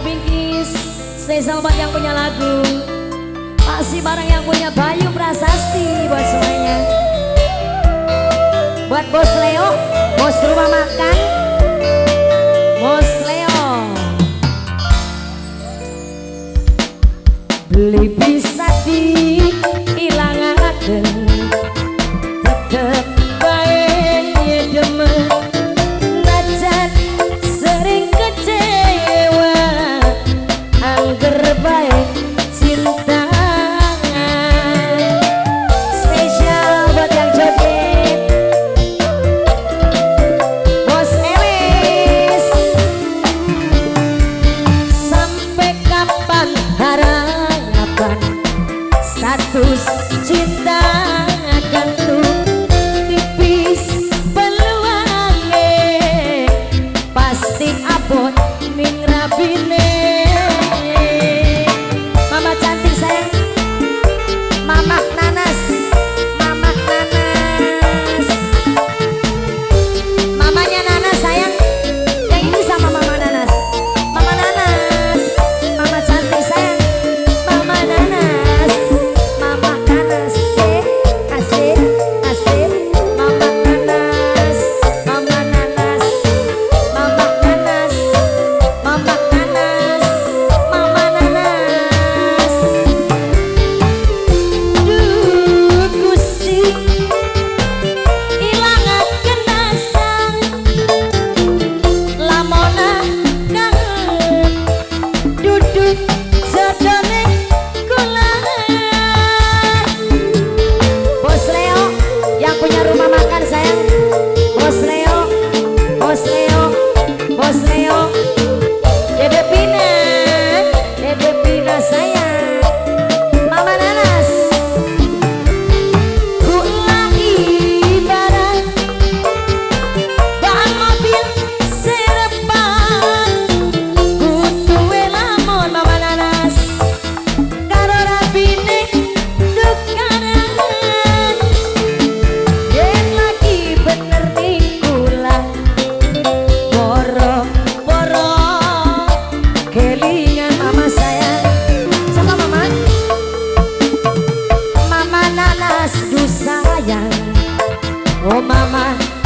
Bingkis Stay Salman yang punya lagu. Pak Sibarang yang punya Bayu Prasasti buat semuanya. Buat Bos Leo Bos Rumah Makan. time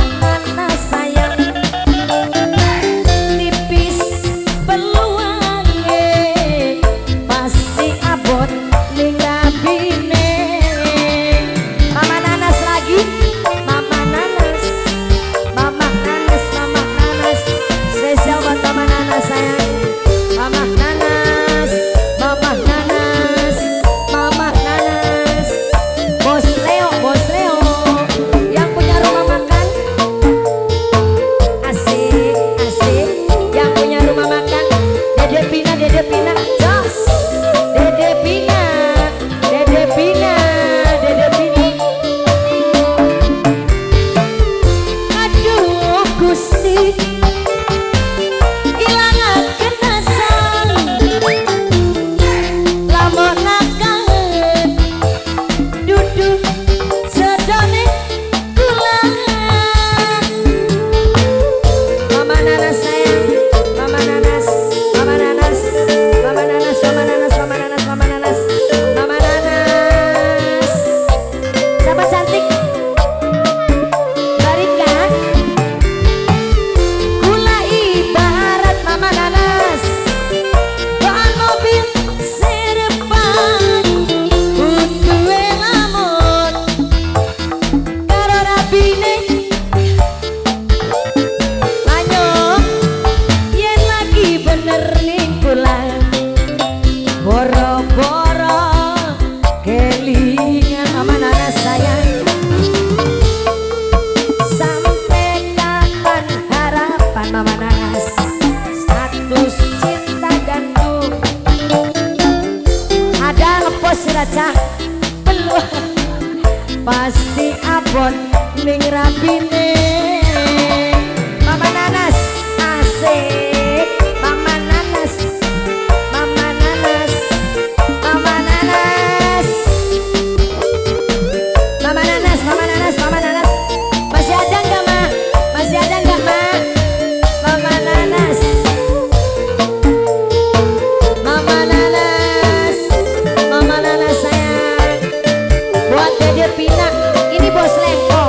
Ini bos lempo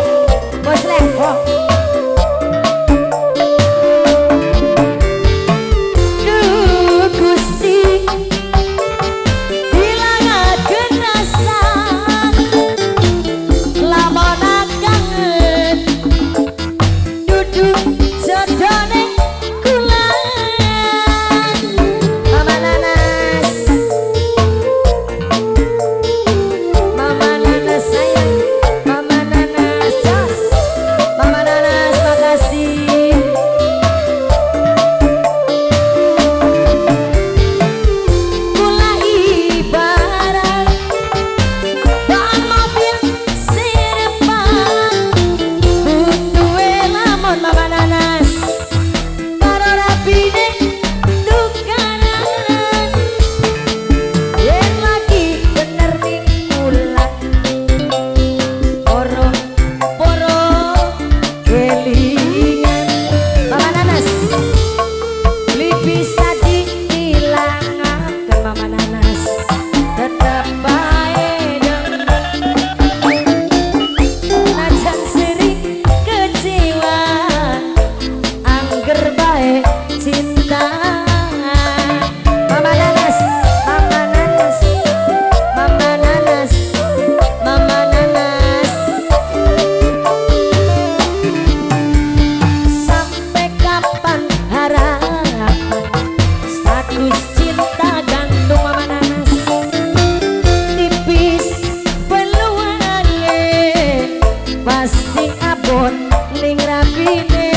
abon ling rapine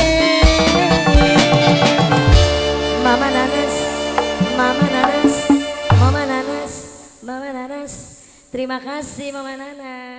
Mama nanas Mama nanas Mama nanas Mama nanas. Terima kasih Mama Nanas.